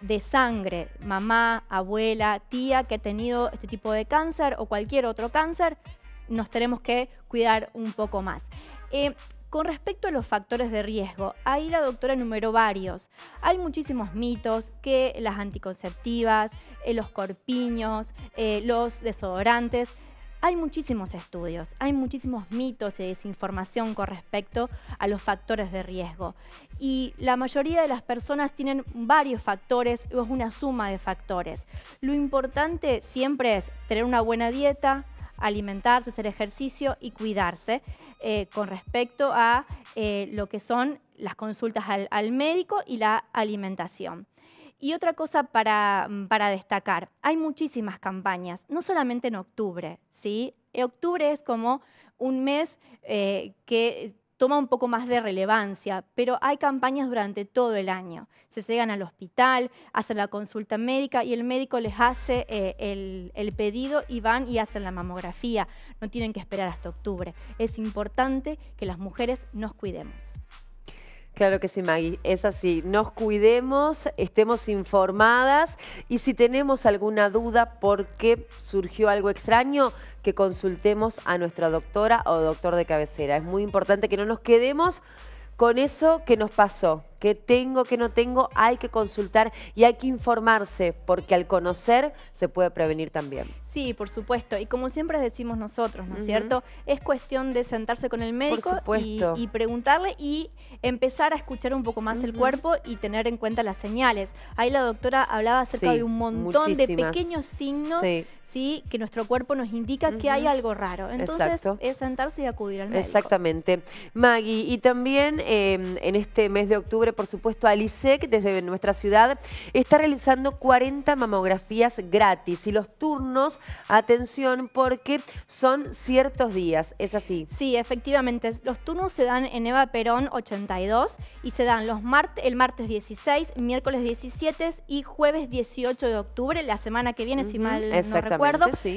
Speaker 16: de sangre, mamá, abuela, tía que ha tenido este tipo de cáncer o cualquier otro cáncer, nos tenemos que cuidar un poco más. Eh, con respecto a los factores de riesgo, ahí la doctora enumeró varios. Hay muchísimos mitos que las anticonceptivas, eh, los corpiños, eh, los desodorantes, hay muchísimos estudios, hay muchísimos mitos y desinformación con respecto a los factores de riesgo. Y la mayoría de las personas tienen varios factores o es una suma de factores. Lo importante siempre es tener una buena dieta, alimentarse, hacer ejercicio y cuidarse eh, con respecto a eh, lo que son las consultas al, médico y la alimentación. Y otra cosa para, para, destacar, hay muchísimas campañas, no solamente en octubre, ¿sí? Octubre es como un mes eh, que toma un poco más de relevancia, pero hay campañas durante todo el año. Se llegan al hospital, hacen la consulta médica y el médico les hace eh, el, el, pedido y van y hacen la mamografía. No tienen que esperar hasta octubre. Es importante que las mujeres nos cuidemos.
Speaker 1: Claro que sí, Maggie, es así. Nos cuidemos, estemos informadas y si tenemos alguna duda por qué surgió algo extraño, que consultemos a nuestra doctora o doctor de cabecera. Es muy importante que no nos quedemos con eso que nos pasó, que tengo, que no tengo, hay que consultar y hay que informarse, porque al conocer se puede prevenir también.
Speaker 16: Sí, por supuesto. Y como siempre decimos nosotros, ¿no es cierto? Es cuestión de sentarse con el médico y, preguntarle y empezar a escuchar un poco más el cuerpo y tener en cuenta las señales. Ahí la doctora hablaba acerca de un montón de pequeños signos ¿sí? Que nuestro cuerpo nos indica que hay algo raro. Entonces es sentarse y acudir al médico.
Speaker 1: Exactamente. Maggie, y también em, en este mes de octubre, por supuesto, Alisec, desde nuestra ciudad, está realizando 40 mamografías gratis y los turnos, atención, porque son ciertos días, ¿es así?
Speaker 16: Sí, efectivamente. Los turnos se dan en Eva Perón 82 y se dan los el martes 16, miércoles 17 y jueves 18 de octubre, la semana que viene, si mal no recuerdo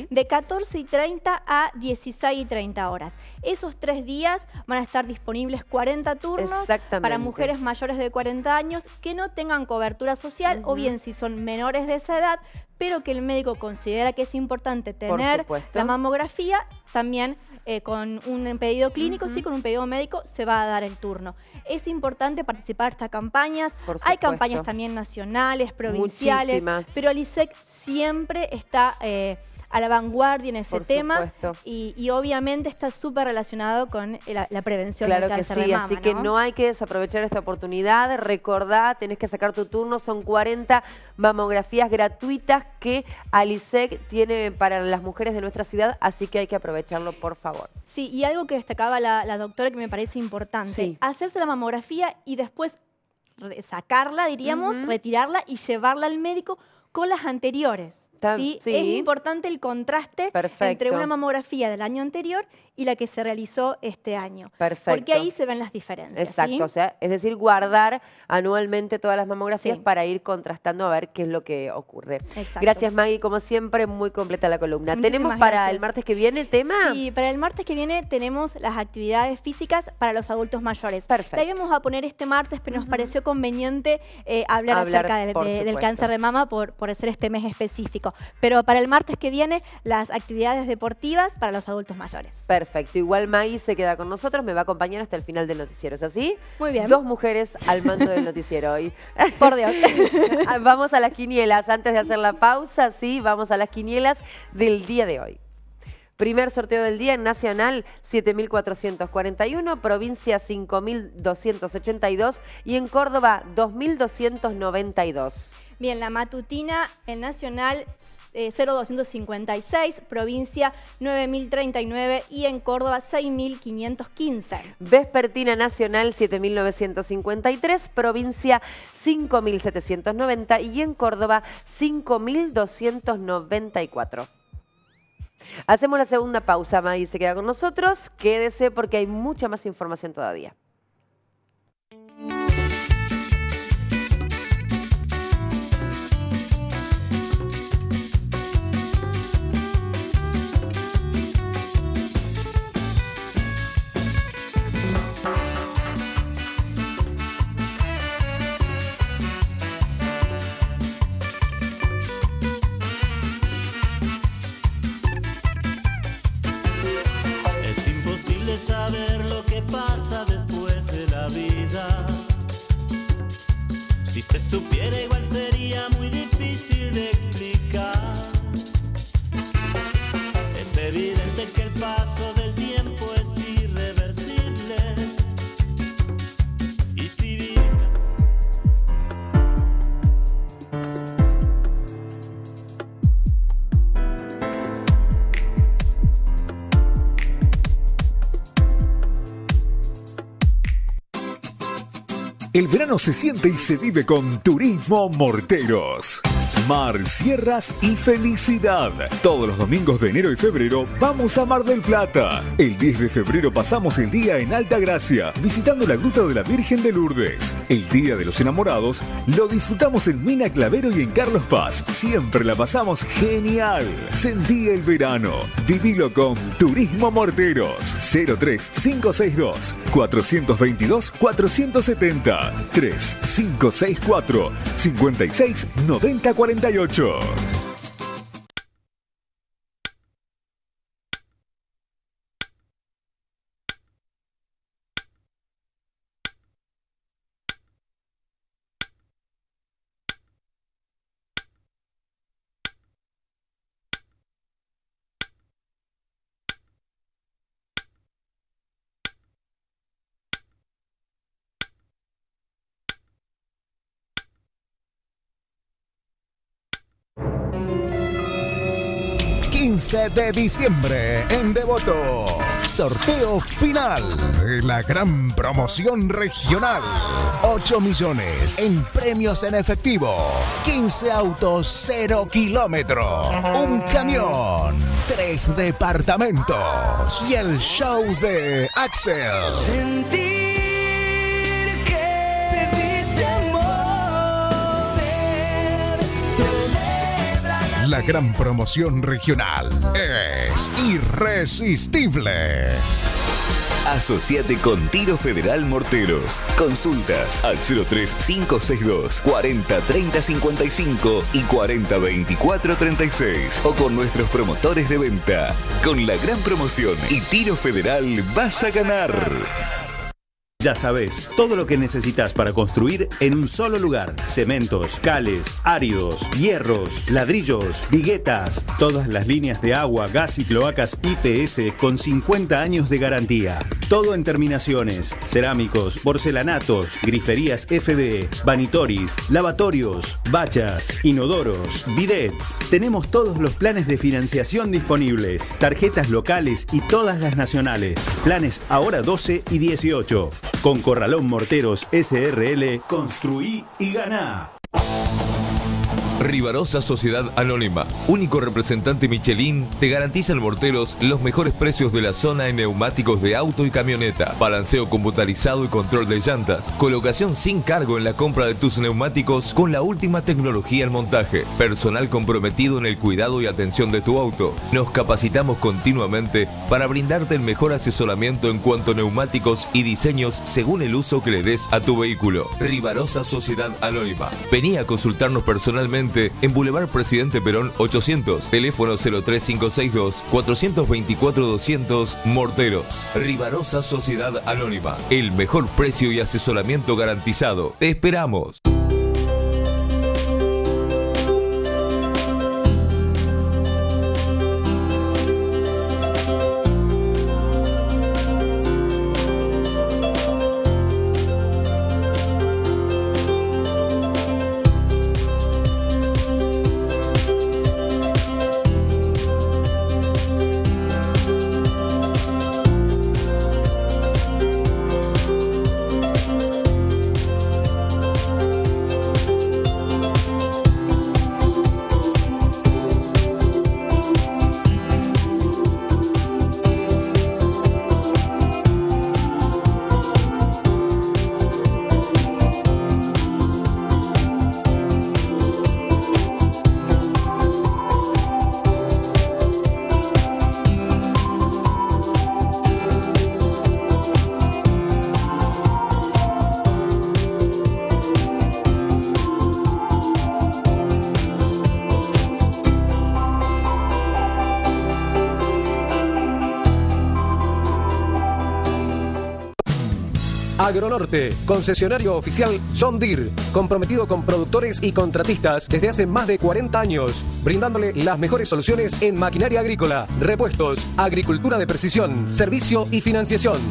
Speaker 16: de 14 y 30 a 16 y 30 horas. Esos tres días van a estar disponibles 40 turnos para mujeres mayores de 40 años que no tengan cobertura social o bien si son menores de esa edad, pero que el médico considera que es importante tener la mamografía, también eh, con un pedido clínico, sí, con un pedido médico, se va a dar el turno. Es importante participar en estas campañas. Hay campañas también nacionales, provinciales, pero Alisec siempre está... Eh, a la vanguardia en ese tema y, obviamente está súper relacionado con la, prevención del cáncer
Speaker 1: que
Speaker 16: sí,
Speaker 1: Así que no hay que desaprovechar esta oportunidad. Recordá, tenés que sacar tu turno. Son 40 mamografías gratuitas que Alisec tiene para las mujeres de nuestra ciudad, así que hay que aprovecharlo, por favor.
Speaker 16: Sí, y algo que destacaba la, doctora que me parece importante, hacerse la mamografía y después sacarla, diríamos, retirarla y llevarla al médico con las anteriores. ¿Sí? Es importante el contraste entre una mamografía del año anterior y la que se realizó este año. Perfecto. Porque ahí se ven las diferencias.
Speaker 1: Exacto, o sea, es decir, guardar anualmente todas las mamografías para ir contrastando a ver qué es lo que ocurre. Exacto. Gracias Maggie, como siempre, muy completa la columna. ¿Tenemos para el martes que viene tema?
Speaker 16: Sí, para el martes que viene tenemos las actividades físicas para los adultos mayores. Perfecto. La íbamos a poner este martes, pero nos pareció conveniente eh, hablar, acerca del cáncer de mama por, por ser este mes específico. Pero para el martes que viene, las actividades deportivas para los adultos mayores.
Speaker 1: Perfecto. Igual Maggie se queda con nosotros, me va a acompañar hasta el final del noticiero. ¿Es así?
Speaker 16: Muy bien.
Speaker 1: Dos mujeres al mando del noticiero hoy.
Speaker 16: Por Dios.
Speaker 1: vamos a las quinielas. Antes de hacer la pausa, sí, vamos a las quinielas del día de hoy. Primer sorteo del día en Nacional 7.441, provincia 5.282 y en Córdoba 2.292.
Speaker 16: Bien, la matutina en Nacional eh, 0256, provincia 9039 y en Córdoba 6515.
Speaker 1: Vespertina Nacional 7953, provincia 5790 y en Córdoba 5294. Hacemos la segunda pausa, Maggie se queda con nosotros. Quédese porque hay mucha más información todavía.
Speaker 18: Se supiera igual sería muy difícil de explicar. El
Speaker 7: verano se siente y se vive con Turismo Morteros. Mar, sierras y felicidad. Todos los domingos de enero y febrero vamos a Mar del Plata. El 10 de febrero pasamos el día en Alta Gracia, visitando la Gruta de la Virgen de Lourdes. El Día de los Enamorados lo disfrutamos en Mina Clavero y en Carlos Paz. Siempre la pasamos genial. Sentí el verano. Vivilo con Turismo Morteros. 03562 422 470 3564 56 90 48.
Speaker 19: de diciembre en Devoto. Sorteo final de la gran promoción regional. 8 millones en premios en efectivo. 15 autos 0 kilómetros. Un camión. Tres departamentos. Y el show de Axel. La gran promoción regional es irresistible.
Speaker 11: Asociate con Tiro Federal Morteros. Consultas al 03562 40 30 55 y 40 24 36 o con nuestros promotores de venta. Con la gran promoción y Tiro Federal vas a ganar.
Speaker 20: Ya sabes, todo lo que necesitas para construir en un solo lugar. Cementos, cales, áridos, hierros, ladrillos, viguetas, todas las líneas de agua, gas y cloacas IPS con 50 años de garantía. Todo en terminaciones, cerámicos, porcelanatos, griferías FD, vanitoris, lavatorios, bachas, inodoros, bidets. Tenemos todos los planes de financiación disponibles, tarjetas locales y todas las nacionales. Planes ahora 12 y 18. Con Corralón Morteros SRL, construí y ganá.
Speaker 21: Rivarosa Sociedad Anónima, único representante Michelin, te garantiza en Morteros los mejores precios de la zona en neumáticos de auto y camioneta, balanceo computarizado y control de llantas, colocación sin cargo en la compra de tus neumáticos con la última tecnología en montaje, personal comprometido en el cuidado y atención de tu auto. Nos capacitamos continuamente para brindarte el mejor asesoramiento en cuanto a neumáticos y diseños según el uso que le des a tu vehículo. Rivarosa Sociedad Anónima. Vení a consultarnos personalmente En Boulevard Presidente Perón 800, teléfono 03562 424 200 Morteros. Rivarosa Sociedad Anónima, el mejor precio y asesoramiento garantizado. Te esperamos.
Speaker 22: Concesionario oficial John Deere, comprometido con productores y contratistas desde hace más de 40 años, brindándole las mejores soluciones en maquinaria agrícola, repuestos, agricultura de precisión, servicio y financiación.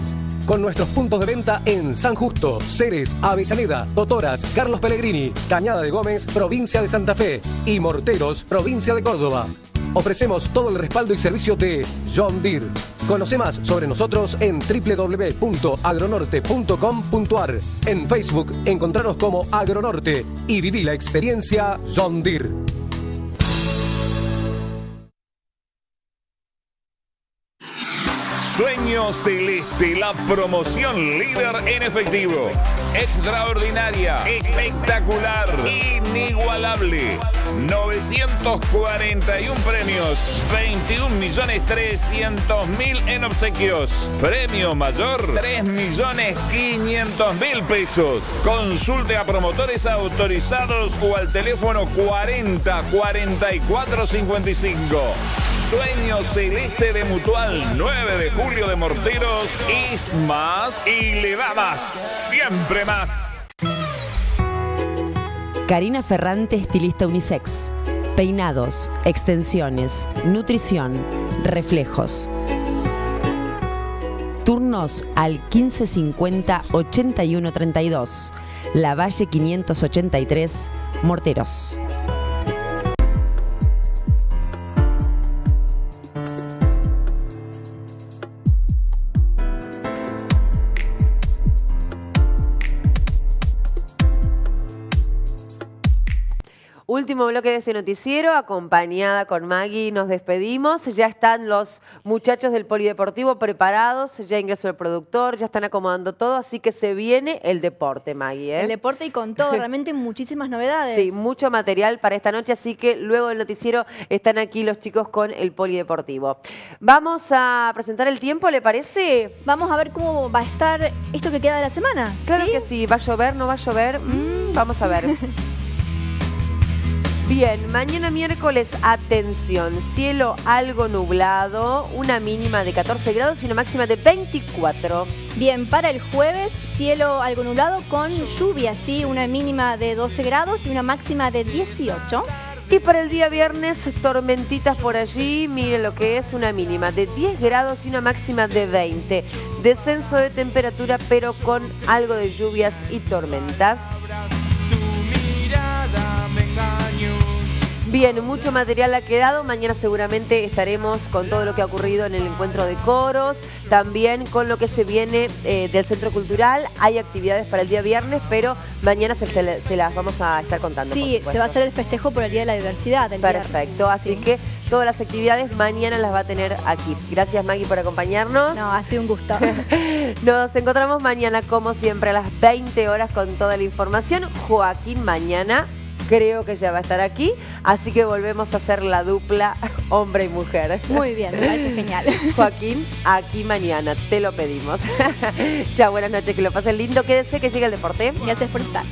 Speaker 22: Con nuestros puntos de venta en San Justo, Ceres, Avellaneda, Totoras, Carlos Pellegrini, Cañada de Gómez, provincia de Santa Fe y Morteros, provincia de Córdoba. Ofrecemos todo el respaldo y servicio de John Deere. Conoce más sobre nosotros en www.agronorte.com.ar. En Facebook, encontrarnos como Agronorte y viví la experiencia John Deere.
Speaker 23: Sueño Celeste, la promoción líder en efectivo. Extraordinaria, espectacular, inigualable. 941 premios, 21 millones 300 mil en obsequios. Premio mayor, 3 millones 500 mil pesos. Consulte a promotores autorizados o al teléfono 40 44 55. Sueño Celeste de Mutual, 9 de julio de Morteros, es más y le da más, siempre más.
Speaker 24: Karina Ferrante, estilista unisex. Peinados, extensiones, nutrición, reflejos. Turnos al 1550 8132. La Valle 583, Morteros.
Speaker 1: Último bloque de este noticiero, acompañada con Maggie, nos despedimos. Ya están los muchachos del Polideportivo preparados, ya ingresó el productor, ya están acomodando todo, así que se viene el deporte, Maggie. ¿eh?
Speaker 6: El deporte y con todo, realmente muchísimas novedades.
Speaker 1: Sí, mucho material para esta noche, así que luego del noticiero están aquí los chicos con el Polideportivo. Vamos a presentar el tiempo, ¿le parece?
Speaker 6: Vamos a ver cómo va a estar esto que queda de la semana.
Speaker 1: Claro que sí, ¿va a llover, no va a llover? Mm, vamos a ver. Bien, mañana miércoles, atención, cielo algo nublado, una mínima de 14 grados y una máxima de 24.
Speaker 6: Bien, para el jueves, cielo algo nublado con lluvia, sí, una mínima de 12 grados y una máxima de 18.
Speaker 1: Y para el día viernes, tormentitas por allí, miren lo que es una mínima de 10 grados y una máxima de 20. Descenso de temperatura, pero con algo de lluvias y tormentas. Bien, mucho material ha quedado. Mañana seguramente estaremos con todo lo que ha ocurrido en el encuentro de coros, también con lo que se viene eh, del Centro Cultural. Hay actividades para el día viernes, pero mañana se, se- se las vamos a estar contando.
Speaker 6: Sí, se va a hacer el festejo por el Día de la Diversidad. el
Speaker 1: Perfecto,
Speaker 6: viernes.
Speaker 1: así que todas las actividades mañana las va a tener aquí. Gracias Maggie por acompañarnos.
Speaker 6: No, ha sido un gusto.
Speaker 1: Nos encontramos mañana como siempre a las 20 horas con toda la información. Joaquín mañana creo que ya va a estar aquí, así que volvemos a hacer la dupla hombre y mujer.
Speaker 6: Muy bien, me parece genial.
Speaker 1: Joaquín, aquí mañana, te lo pedimos. Chao, buenas noches, que lo pasen lindo, quédese que llega el deporte.
Speaker 6: Gracias por estar.